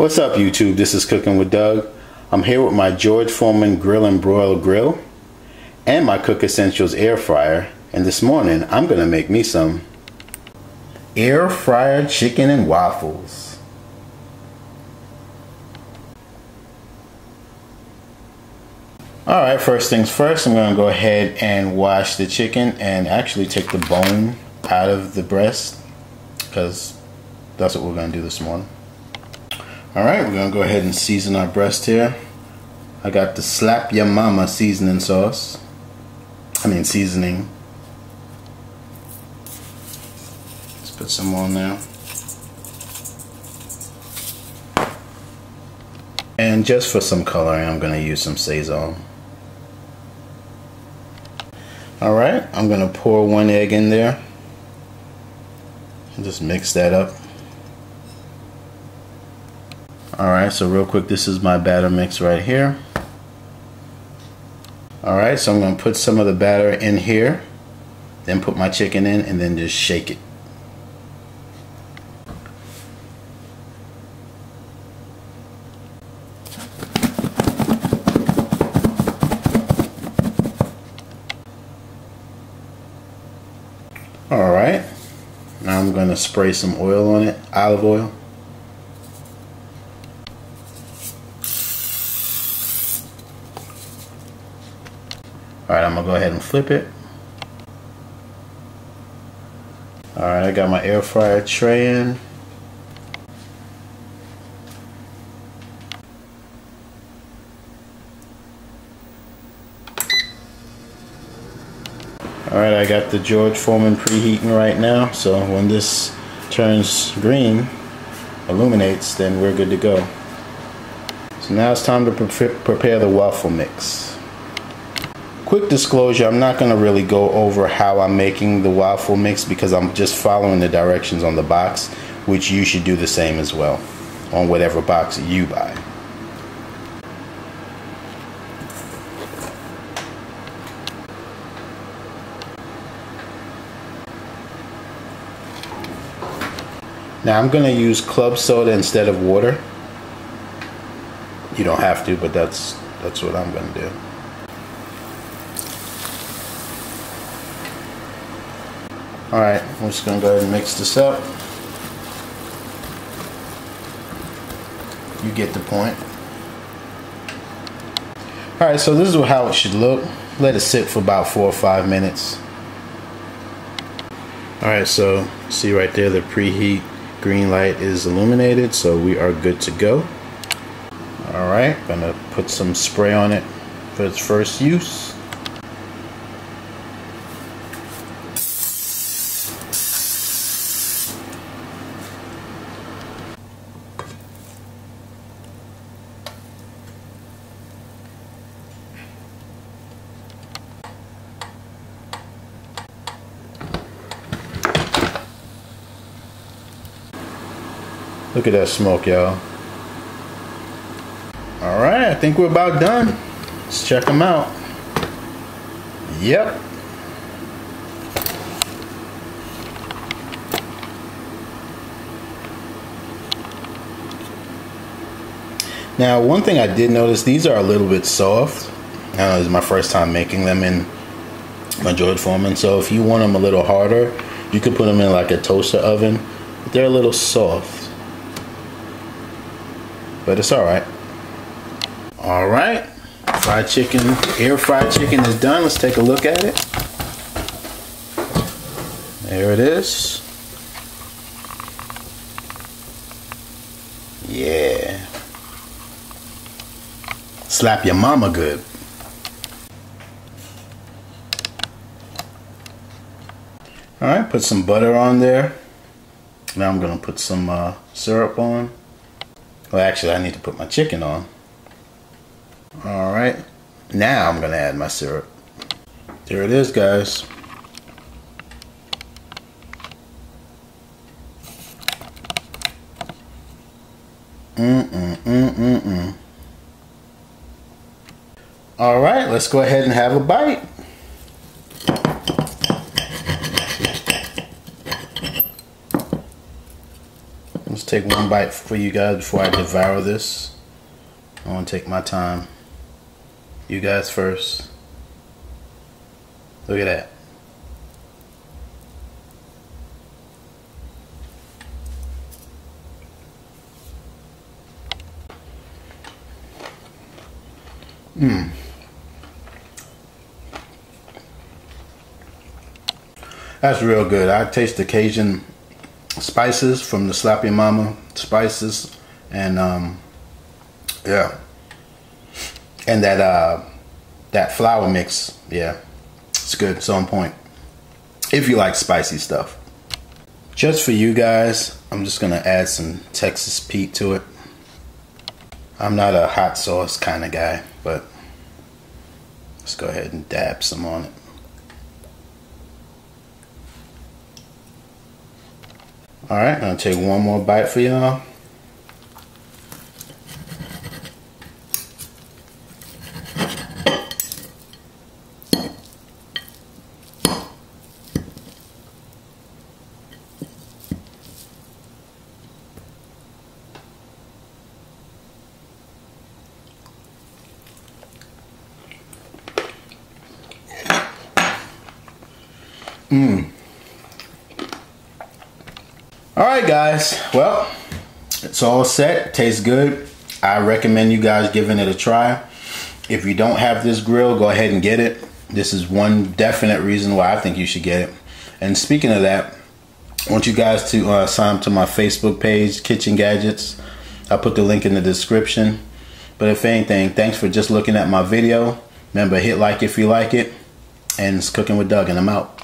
What's up YouTube? This is Cooking with Doug. I'm here with my George Foreman Grill and Broil Grill and my Cook Essentials air fryer and this morning I'm gonna make me some air fryer chicken and waffles. Alright, first things first, I'm gonna go ahead and wash the chicken and actually take the bone out of the breast because that's what we're gonna do this morning. All right, we're gonna go ahead and season our breast here. I got the Slap Ya Mama seasoning sauce. I mean seasoning. Let's put some on there. And just for some coloring, I'm gonna use some Sazon. All right, I'm gonna pour one egg in there. And just mix that up. Alright, so real quick, this is my batter mix right here. Alright, so I'm going to put some of the batter in here, then put my chicken in, and then just shake it. Alright, now I'm going to spray some oil on it, olive oil. Alright, I'm going to go ahead and flip it. Alright, I got my air fryer tray in. Alright, I got the George Foreman preheating right now, so when this turns green, illuminates, then we're good to go. So now it's time to pre prepare the waffle mix. Quick disclosure, I'm not going to really go over how I'm making the waffle mix because I'm just following the directions on the box, which you should do the same as well on whatever box you buy. Now I'm going to use club soda instead of water. You don't have to, but that's that's what I'm going to do. Alright, I'm just going to go ahead and mix this up. You get the point. Alright, so this is how it should look. Let it sit for about four or five minutes. Alright, so see right there the preheat green light is illuminated, so we are good to go. Alright, gonna put some spray on it for its first use. Look at that smoke, y'all. All right, I think we're about done. Let's check them out. Yep. Now, one thing I did notice, these are a little bit soft. Uh, this is my first time making them in my George Foreman. So if you want them a little harder, you could put them in like a toaster oven. They're a little soft but it's all right. All right, fried chicken, air fried chicken is done. Let's take a look at it. There it is. Yeah. Slap your mama good. All right, put some butter on there. Now I'm gonna put some uh, syrup on. Well, actually, I need to put my chicken on. All right. Now I'm going to add my syrup. There it is, guys. Mm-mm-mm-mm-mm. All right, let's go ahead and have a bite. Take one bite for you guys before I devour this. I want to take my time. You guys first. Look at that. Mmm. That's real good. I taste the Cajun spices from the Slap Ya Mama spices, and um, yeah, and that uh, that flour mix. Yeah, it's good. It's on point. If you like spicy stuff. Just for you guys, I'm just gonna add some Texas Pete to it. I'm not a hot sauce kind of guy, but let's go ahead and dab some on it. All right, I'm gonna take one more bite for y'all. Mmm. All right, guys. Well, it's all set. Tastes good. I recommend you guys giving it a try. If you don't have this grill, go ahead and get it. This is one definite reason why I think you should get it. And speaking of that, I want you guys to uh, sign up to my Facebook page, Kitchen Gadgets. I'll put the link in the description. But if anything, thanks for just looking at my video. Remember, hit like if you like it. And it's Cooking with Doug, and I'm out.